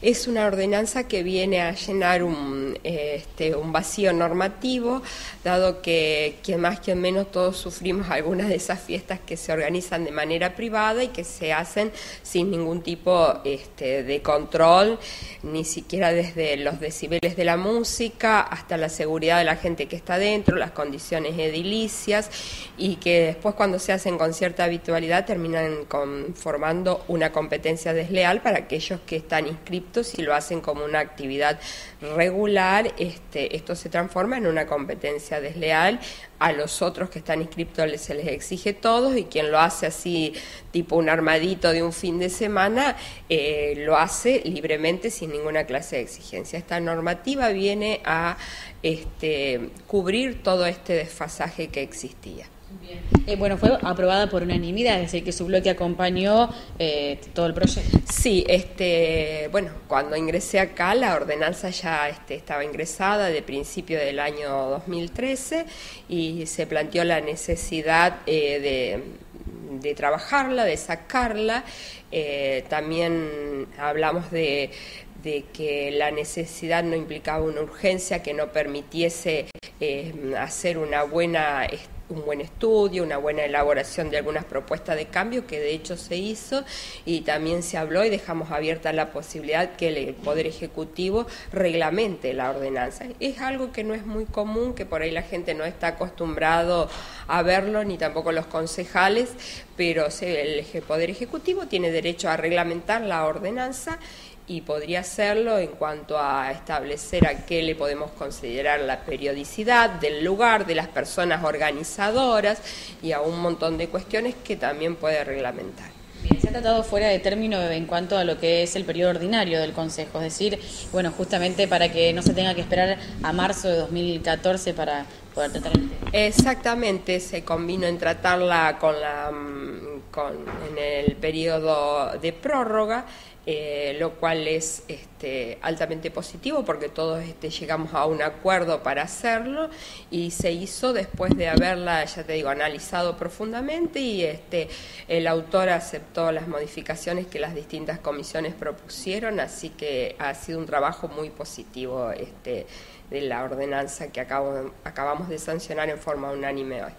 Es una ordenanza que viene a llenar un, este, un vacío normativo, dado que quien más, quien menos, todos sufrimos algunas de esas fiestas que se organizan de manera privada y que se hacen sin ningún tipo este, de control, ni siquiera desde los decibeles de la música hasta la seguridad de la gente que está dentro, las condiciones edilicias, y que después cuando se hacen con cierta habitualidad terminan conformando una competencia desleal para aquellos que están inscritos si lo hacen como una actividad regular, este, esto se transforma en una competencia desleal. A los otros que están inscriptos se les exige todo y quien lo hace así, tipo un armadito de un fin de semana, eh, lo hace libremente sin ninguna clase de exigencia. Esta normativa viene a este, cubrir todo este desfasaje que existía. Eh, bueno, fue aprobada por unanimidad, es decir, que su bloque acompañó eh, todo el proyecto. Sí, este, bueno, cuando ingresé acá la ordenanza ya este, estaba ingresada de principio del año 2013 y se planteó la necesidad eh, de, trabajarla, de sacarla. también hablamos de, de que la necesidad no implicaba una urgencia que no permitiese hacer una buena un buen estudio, una buena elaboración de algunas propuestas de cambio que de hecho se hizo y también se habló y dejamos abierta la posibilidad que el Poder Ejecutivo reglamente la ordenanza. Es algo que no es muy común, que por ahí la gente no está acostumbrado a verlo, ni tampoco los concejales, pero el Poder Ejecutivo tiene derecho a reglamentar la ordenanza y podría hacerlo en cuanto a establecer a qué le podemos considerar la periodicidad del lugar, de las personas organizadoras y a un montón de cuestiones que también puede reglamentar. Bien, se ha tratado fuera de término en cuanto a lo que es el periodo ordinario del Consejo, es decir, bueno, justamente para que no se tenga que esperar a marzo de 2014 para poder tratar el tema. Exactamente, se combinó en tratarla con la mm, con, en el periodo de prórroga eh, lo cual es este, altamente positivo porque todos este, llegamos a un acuerdo para hacerlo y se hizo después de haberla, ya te digo, analizado profundamente y este, el autor aceptó las modificaciones que las distintas comisiones propusieron, así que ha sido un trabajo muy positivo este, de la ordenanza que acabamos de sancionar en forma unánime hoy.